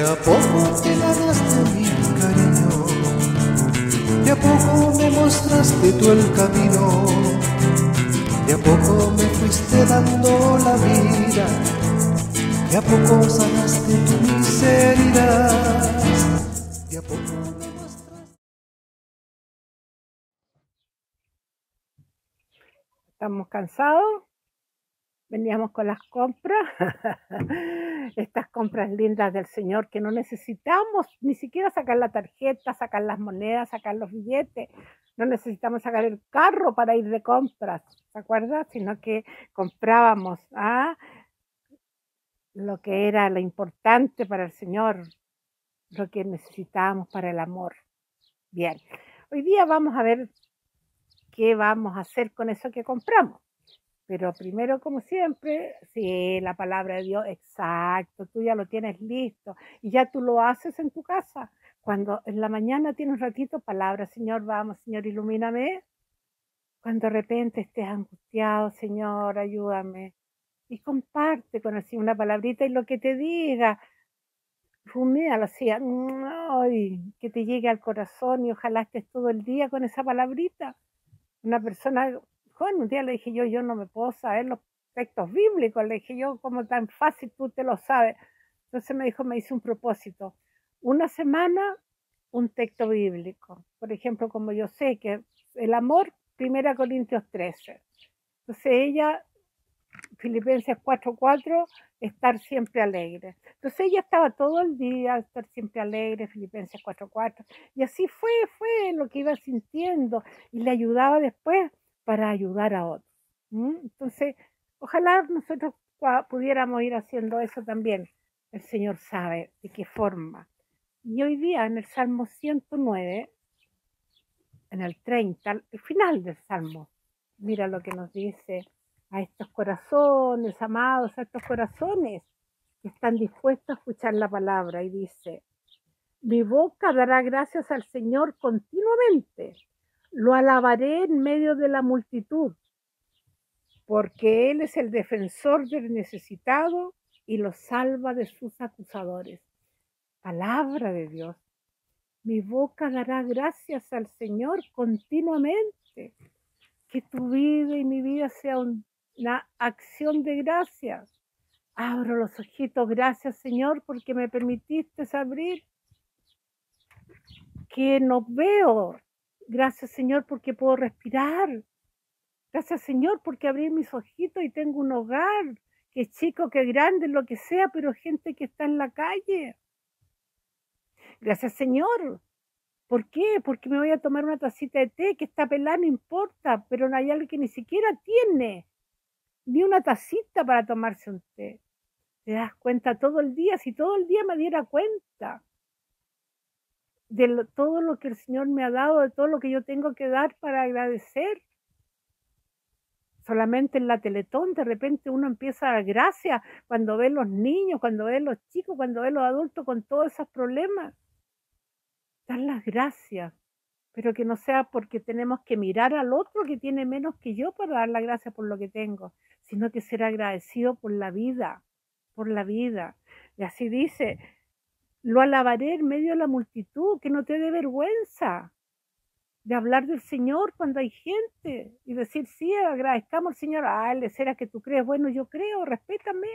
a poco te ganaste mi cariño, de a poco me mostraste tú el camino, de a poco me fuiste dando la vida, de a poco sanaste tu miseria, de a poco me mostraste. ¿Estamos cansados? Veníamos con las compras, estas compras lindas del Señor que no necesitamos ni siquiera sacar la tarjeta, sacar las monedas, sacar los billetes. No necesitamos sacar el carro para ir de compras, ¿se acuerdan? Sino que comprábamos ¿ah? lo que era lo importante para el Señor, lo que necesitábamos para el amor. Bien, hoy día vamos a ver qué vamos a hacer con eso que compramos. Pero primero, como siempre, si la palabra de Dios, exacto, tú ya lo tienes listo y ya tú lo haces en tu casa. Cuando en la mañana tienes un ratito, palabra, Señor, vamos, Señor, ilumíname. Cuando de repente estés angustiado, Señor, ayúdame. Y comparte con así una palabrita y lo que te diga, ruméalo así, ay, que te llegue al corazón y ojalá estés todo el día con esa palabrita. Una persona un día le dije yo, yo no me puedo saber los textos bíblicos, le dije yo, como tan fácil tú te lo sabes. Entonces me dijo, me hice un propósito, una semana un texto bíblico. Por ejemplo, como yo sé que el amor, 1 Corintios 13. Entonces ella, Filipenses 4.4, estar siempre alegre. Entonces ella estaba todo el día, estar siempre alegre, Filipenses 4.4. Y así fue, fue lo que iba sintiendo y le ayudaba después para ayudar a otros. Entonces, ojalá nosotros pudiéramos ir haciendo eso también. El Señor sabe de qué forma. Y hoy día en el Salmo 109, en el 30, el final del Salmo, mira lo que nos dice a estos corazones, amados, a estos corazones que están dispuestos a escuchar la palabra. Y dice, mi boca dará gracias al Señor continuamente lo alabaré en medio de la multitud, porque Él es el defensor del necesitado y lo salva de sus acusadores. Palabra de Dios. Mi boca dará gracias al Señor continuamente. Que tu vida y mi vida sea una acción de gracias. Abro los ojitos, gracias Señor, porque me permitiste abrir. Que no veo Gracias Señor porque puedo respirar. Gracias Señor porque abrí mis ojitos y tengo un hogar, que chico, que grande, lo que sea, pero gente que está en la calle. Gracias Señor. ¿Por qué? Porque me voy a tomar una tacita de té que está pelada, no importa, pero no hay alguien que ni siquiera tiene ni una tacita para tomarse un té. ¿Te das cuenta todo el día? Si todo el día me diera cuenta de todo lo que el Señor me ha dado, de todo lo que yo tengo que dar para agradecer. Solamente en la Teletón de repente uno empieza a dar gracias cuando ve los niños, cuando ve los chicos, cuando ve los adultos con todos esos problemas. Dar las gracias, pero que no sea porque tenemos que mirar al otro que tiene menos que yo para dar las gracias por lo que tengo, sino que ser agradecido por la vida, por la vida. Y así dice, lo alabaré en medio de la multitud, que no te dé vergüenza de hablar del Señor cuando hay gente y decir, sí, agradezcamos al Señor. Ah, le será que tú crees, bueno, yo creo, respétame.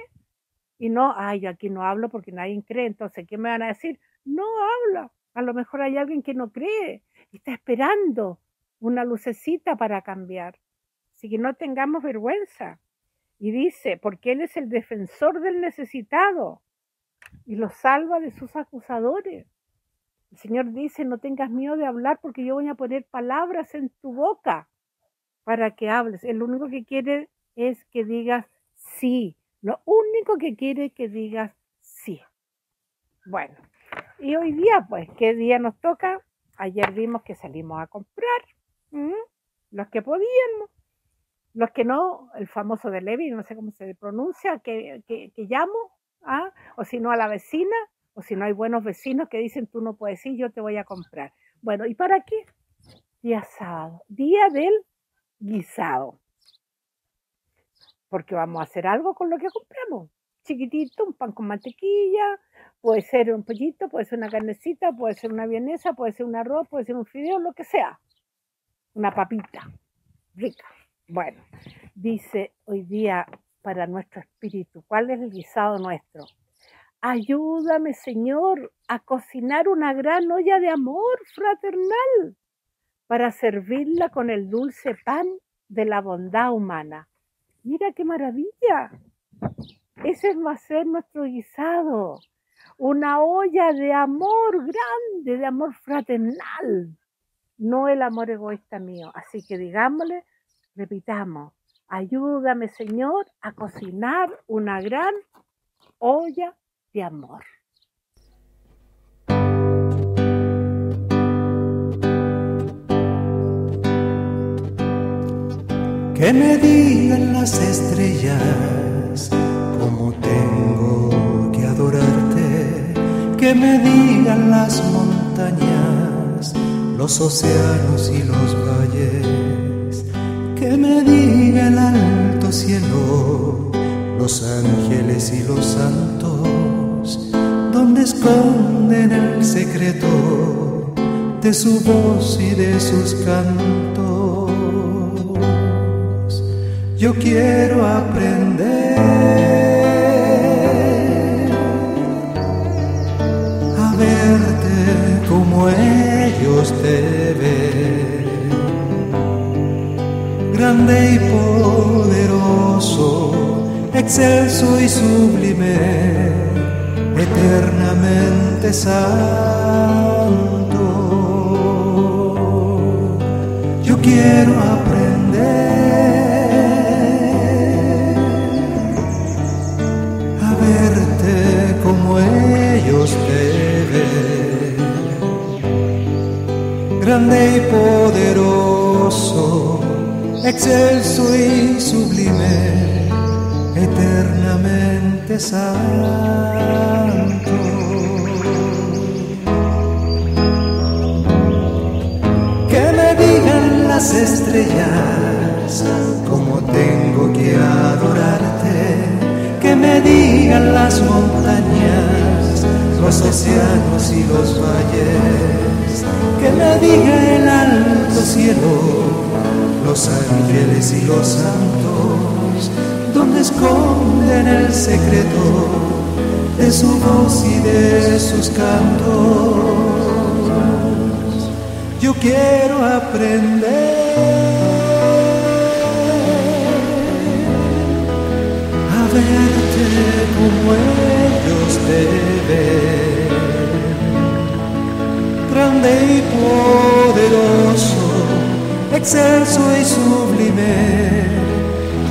Y no, ay, yo aquí no hablo porque nadie cree, entonces, ¿qué me van a decir? No habla. A lo mejor hay alguien que no cree y está esperando una lucecita para cambiar. Así que no tengamos vergüenza. Y dice, porque Él es el defensor del necesitado y los salva de sus acusadores. El Señor dice, no tengas miedo de hablar porque yo voy a poner palabras en tu boca para que hables. El único que quiere es que digas sí. Lo único que quiere es que digas sí. Bueno, y hoy día, pues, ¿qué día nos toca? Ayer vimos que salimos a comprar. Los que podíamos. Los que no, el famoso de Levi, no sé cómo se pronuncia, que, que, que llamo, ¿ah? o si no a la vecina, o si no hay buenos vecinos que dicen tú no puedes ir, yo te voy a comprar. Bueno, ¿y para qué? Día sábado, día del guisado. Porque vamos a hacer algo con lo que compramos. chiquitito, un pan con mantequilla, puede ser un pollito, puede ser una carnecita, puede ser una vienesa, puede ser un arroz, puede ser un fideo, lo que sea. Una papita rica. Bueno, dice hoy día para nuestro espíritu, ¿cuál es el guisado nuestro? Ayúdame, Señor, a cocinar una gran olla de amor fraternal para servirla con el dulce pan de la bondad humana. Mira qué maravilla. Ese va a ser nuestro guisado. Una olla de amor grande, de amor fraternal. No el amor egoísta mío. Así que digámosle, repitamos, ayúdame Señor a cocinar una gran olla de amor. Que me digan las estrellas cómo tengo que adorarte. Que me digan las montañas, los océanos y los valles. El alto cielo, los ángeles y los santos, donde esconden el secreto de su voz y de sus cantos. Yo quiero aprender excelso y sublime, eternamente santo. Yo quiero aprender como ellos te ven. Grande y poderoso, excelso y sublime, Que me digan las estrellas como tengo que adorarte. Que me digan las montañas, los océanos y los valles, que me diga el alto cielo, los ángeles y los santos, donde esconden el secreto de su voz y de sus cantos. Yo quiero aprender verte como ellos te ven, grande y poderoso, excelso y sublime,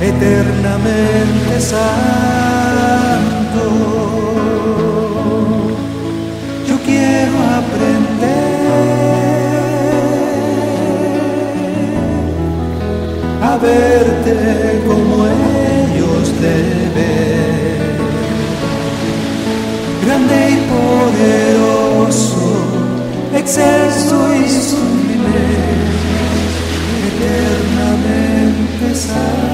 eternamente santo. Yo quiero aprender a verte como ellos te grande y poderoso, excelso y sublime, eternamente santo.